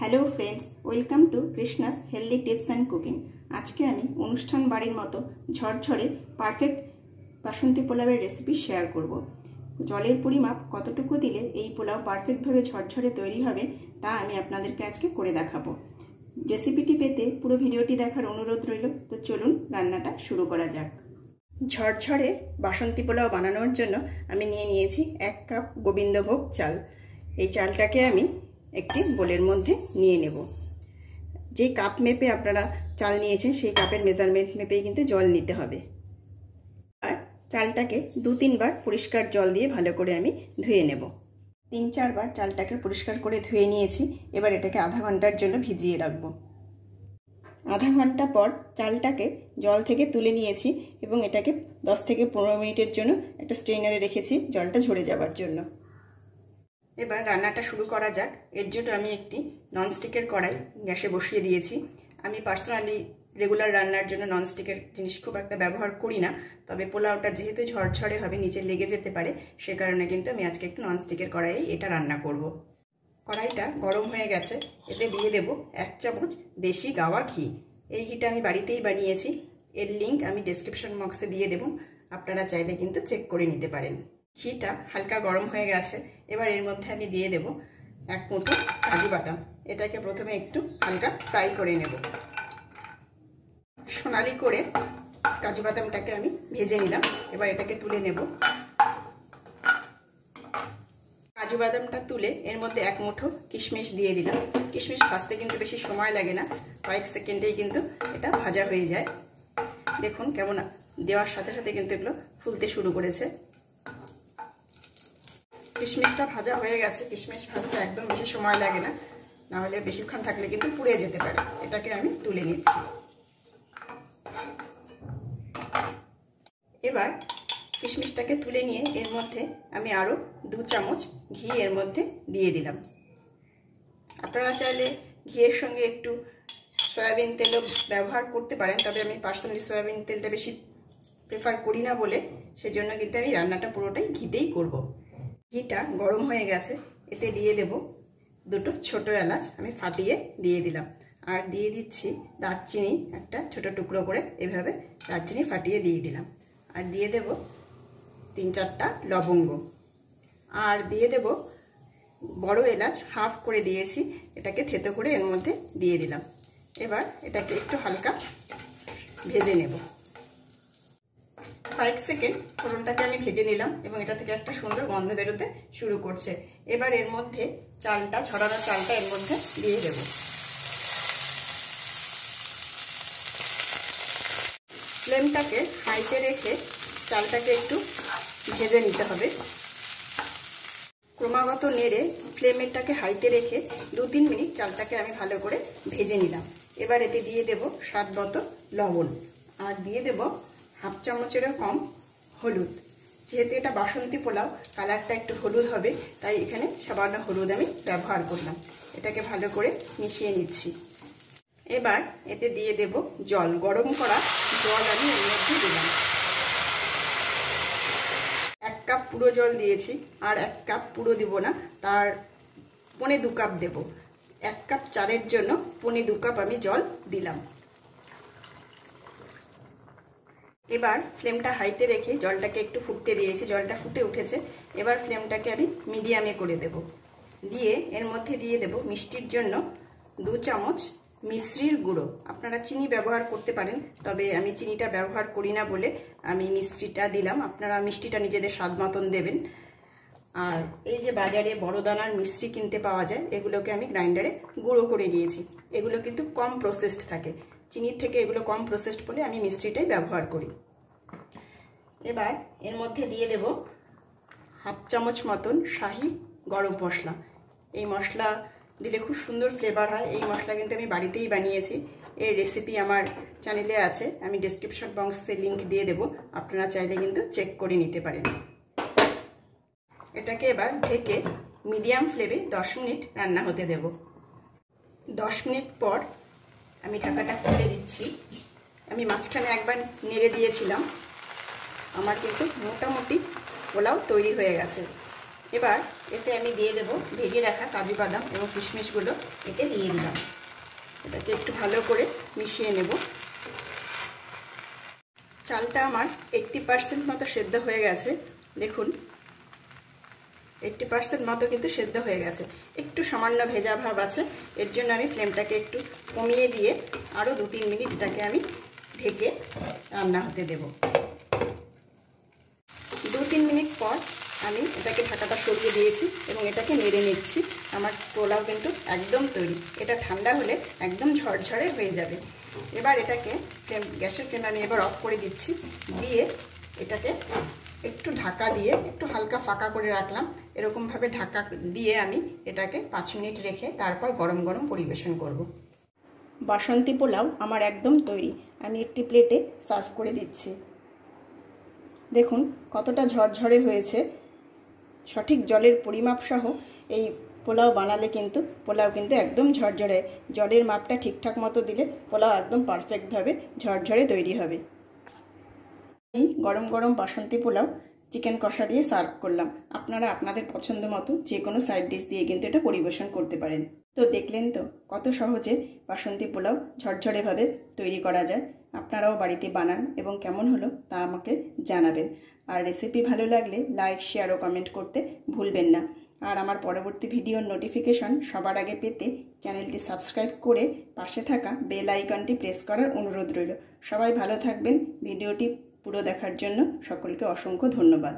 Hello friends, welcome to Krishna's healthy tips and cooking. আজকে আমি অনুষ্ঠান বাড়ির মতো ঝরঝরে পারফেক্ট বাসন্তী পোলাওয়ের রেসিপি শেয়ার করব। জলের পরিমাপ কতটুকু দিলে এই পোলাও পারফেক্টভাবে ঝরঝরে তৈরি হবে তা আমি আপনাদেরকে আজকে করে দেখাবো। রেসিপিটি পেতে পুরো ভিডিওটি দেখার অনুরোধ রইল, তো চলুন রান্নাটা শুরু করা যাক। ঝরঝরে বাসন্তী পোলাও বানানোর জন্য আমি নিয়ে নিয়েছি এক কাপ গোবিন্দভোগ চাল। এই চালটাকে আমি একটি বোলের মধ্যে নিয়ে নেব। যে কাপ মেপে আপনারা চাল নিয়েছেন, সেই কাপের মেজারমেন্ট মেপেই কিন্তু জল নিতে হবে। আর চালটাকে দু তিনবার পরিষ্কার জল দিয়ে ভালো করে আমি ধুয়ে নেব। তিন চারবার চালটাকে পরিষ্কার করে ধুয়ে নিয়েছি, এবার এটাকে আধা ঘণ্টার জন্য ভিজিয়ে রাখব। আধা ঘণ্টা পর চালটাকে জল থেকে তুলে নিয়েছি এবং এটাকে দশ থেকে পনেরো মিনিটের জন্য একটা স্ট্রেনারে রেখেছি, জলটা ঝরে যাবার জন্য। এবার রান্নাটা শুরু করা যাক। এর জন্য আমি একটি ননস্টিকের কড়াই গ্যাসে বসিয়ে দিয়েছি। আমি পার্সোনালি রেগুলার রান্নার জন্য ননস্টিকের জিনিস খুব একটা ব্যবহার করি না, তবে পোলাওটা যেহেতু ঝরঝরে হবে, নিচে লেগে যেতে পারে, সে কারণে কিন্তু আমি আজকে একটু ননস্টিকের কড়াইয়ে এটা রান্না করব। কড়াইটা গরম হয়ে গেছে, এতে দিয়ে দেব এক চামচ দেশি গাওয়া ঘি। এই ঘিটা আমি বাড়িতেই বানিয়েছি। এর লিঙ্ক আমি ডিসক্রিপশন বক্সে দিয়ে দেব। আপনারা চাইলে কিন্তু চেক করে নিতে পারেন। ঘিটা হালকা গরম হয়ে গেছে। এবার এর মধ্যে আমি দিয়ে দেব এক মুঠো কাজু বাদাম। এটাকে প্রথমে একটু হালকা ফ্রাই করে নেব। সোনালি করে কাজু বাদামটাকে আমি ভেজে নিলাম। এবার এটাকে তুলে নেব। কাজু বাদামটা তুলে এর মধ্যে এক মুঠো কিশমিশ দিয়ে দিলাম। কিশমিশ ভাজতে কিন্তু বেশি সময় লাগে না। কয়েক সেকেন্ডেই কিন্তু এটা ভাজা হয়ে যায়। দেখুন কেমন দেওয়ার সাথে সাথে কিন্তু এগুলো ফুলতে শুরু করেছে। কিশমিশটা ভাজা হয়ে গেছে। কিশমিশ ভাজতে একদম বেশি সময় লাগে না। নাহলে বেশিক্ষণ থাকলে কিন্তু পুড়ে যেতে পারে। এটাকে আমি তুলে নিচ্ছি। এবার কিশমিশটাকে তুলে নিয়ে এর মধ্যে আমি আরও দু চামচ ঘি এর মধ্যে দিয়ে দিলাম। আপনারা চাইলে ঘিয়ের সঙ্গে একটু সয়াবিন তেলও ব্যবহার করতে পারেন, তবে আমি পার্সোনালি সয়াবিন তেলটা বেশি প্রেফার করি না বলে। সেজন্য কিন্তু আমি রান্নাটা পুরোটাই ঘিতেই করব। ঘিটা গরম হয়ে গেছে, এতে দিয়ে দেব দুটো ছোট এলাচ আমি ফাটিয়ে দিয়ে দিলাম। আর দিয়ে দিচ্ছি দারচিনি, একটা ছোট টুকরো করে এভাবে দারচিনি ফাটিয়ে দিয়ে দিলাম। আর দিয়ে দেব তিন চারটা লবঙ্গ। আর দিয়ে দেব বড় এলাচ, হাফ করে দিয়েছি, এটাকে থেতো করে এর মধ্যে দিয়ে দিলাম। এবার এটাকে একটু হালকা ভেজে নেব। কয়েক সেকেন্ড ফোড়নটাকে আমি ভেজে নিলাম এবং এটা থেকে একটা সুন্দর গন্ধ বেরোতে শুরু করছে। এবার এর মধ্যে চালটা, ছড়ানো চালটা এর মধ্যে দিয়ে দেব। ফ্লেমটাকে হাইতে রেখে চালটাকে একটু ভেজে নিতে হবে। ক্রমাগত নেড়ে ফ্লেমেরটাকে হাইতে রেখে দু তিন মিনিট চালটাকে আমি ভালো করে ভেজে নিলাম। এবার এতে দিয়ে দেব স্বাদ মতো লবণ। আর দিয়ে দেব হাফ চামচেরও কম হলুদ। যেহেতু এটা বাসন্তী পোলাও, কালারটা একটু হলুদ হবে, তাই এখানে সামান্য হলুদ আমি ব্যবহার করলাম। এটাকে ভালো করে মিশিয়ে নিচ্ছি। এবার এতে দিয়ে দেব জল। গরম করা জল আমি এর মধ্যে দিলাম। এক কাপ পুরো জল দিয়েছি, আর এক কাপ পুরো দিব না, তার পনে দু কাপ দেব। এক কাপ চালের জন্য পনে দু কাপ আমি জল দিলাম। এবার ফ্লেমটা হাইতে রেখে জলটাকে একটু ফুটতে দিয়েছি, জলটা ফুটে উঠেছে। এবার ফ্লেমটাকে আমি মিডিয়ামে করে দেব। দিয়ে এর মধ্যে দিয়ে দেব মিষ্টির জন্য দু চামচ মিশ্রির গুঁড়ো। আপনারা চিনি ব্যবহার করতে পারেন, তবে আমি চিনিটা ব্যবহার করি না বলে আমি মিষ্টিটা দিলাম। আপনারা মিষ্টিটা নিজেদের স্বাদ মতন দেবেন। আর এই যে বাজারে বড় দানার মিষ্টি কিনতে পাওয়া যায়, এগুলোকে আমি গ্রাইন্ডারে গুঁড়ো করে নিয়েছি এগুলো কিন্তু কম প্রসেসড থাকে। চিনির থেকে এগুলো কম প্রসেসড বলে আমি মিষ্টিটাই ব্যবহার করি। এবার এর মধ্যে দিয়ে দেব হাফ চামচ মতন শাহি গরম মশলা। এই মশলা দিলে খুব সুন্দর ফ্লেভার হয়। এই মশলা কিন্তু আমি বাড়িতেই বানিয়েছি। এর রেসিপি আমার চ্যানেলে আছে। আমি ডিসক্রিপশন বক্সে লিঙ্ক দিয়ে দেব। আপনারা চাইলে কিন্তু চেক করে নিতে পারেন। এটাকে এবার ঢেকে মিডিয়াম ফ্লেমে দশ মিনিট রান্না হতে দেব। দশ মিনিট পর আমি ঢাকাটা খুলে দিচ্ছি। আমি মাঝখানে একবার নেড়ে দিয়েছিলাম। আমার কিন্তু মোটামুটি পোলাও তৈরি হয়ে গেছে। এবার এতে আমি দিয়ে দেব ভেজে রাখা কাজু বাদাম এবং কিশমিশগুলো এতে দিয়ে দিলাম। এটাকে একটু ভালো করে মিশিয়ে নেব। চালটা আমার এইট্টি পার্সেন্ট মতো সেদ্ধ হয়ে গেছে। দেখুন এইট্টি পার্সেন্ট মতো কিন্তু সেদ্ধ হয়ে গেছে। একটু সামান্য ভেজা ভাব আছে, এর জন্য আমি ফ্লেমটাকে একটু কমিয়ে দিয়ে আরও দু তিন মিনিট এটাকে আমি ঢেকে রান্না হতে দেব। দু তিন মিনিট পর আমি এটাকে ঢাকাটা সরিয়ে দিয়েছি এবং এটাকে নেড়ে নিচ্ছি। আমার পোলাও কিন্তু একদম তৈরি। এটা ঠান্ডা হলে একদম ঝরঝরে হয়ে যাবে। এবার এটাকে গ্যাসের ফ্লেম আমি এবার অফ করে দিচ্ছি। দিয়ে এটাকে একটু ঢাকা দিয়ে একটু হালকা ফাঁকা করে রাখলাম। এরকমভাবে ঢাকা দিয়ে আমি এটাকে পাঁচ মিনিট রেখে তারপর গরম গরম পরিবেশন করব। বাসন্তী পোলাও আমার একদম তৈরি। আমি একটি প্লেটে সার্ভ করে দিচ্ছি। দেখুন কতটা ঝরঝরে হয়েছে। সঠিক জলের পরিমাপ সহ এই পোলাও বানালে কিন্তু, পোলাও কিন্তু একদম ঝরঝরে। জলের মাপটা ঠিকঠাক মতো দিলে পোলাও একদম পারফেক্টভাবে ঝরঝরে তৈরি হবে। আমি গরম গরম বাসন্তী পোলাও চিকেন কষা দিয়ে সার্ভ করলাম। আপনারা আপনাদের পছন্দ মতো যে কোনো সাইড ডিশ দিয়ে কিন্তু এটা পরিবেশন করতে পারেন। তো দেখলেন তো কত সহজে বাসন্তী পোলাও ঝরঝরেভাবে তৈরি করা যায়। আপনারাও বাড়িতে বানান এবং কেমন হলো তা আমাকে জানাবেন। আর রেসিপি ভালো লাগলে লাইক শেয়ার ও কমেন্ট করতে ভুলবেন না। আর আমার পরবর্তী ভিডিওর নোটিফিকেশন সবার আগে পেতে চ্যানেলটি সাবস্ক্রাইব করে পাশে থাকা বেল আইকনটি প্রেস করার অনুরোধ রইল। সবাই ভালো থাকবেন। ভিডিওটি পুরো দেখার জন্য সকলকে অসংখ্য ধন্যবাদ।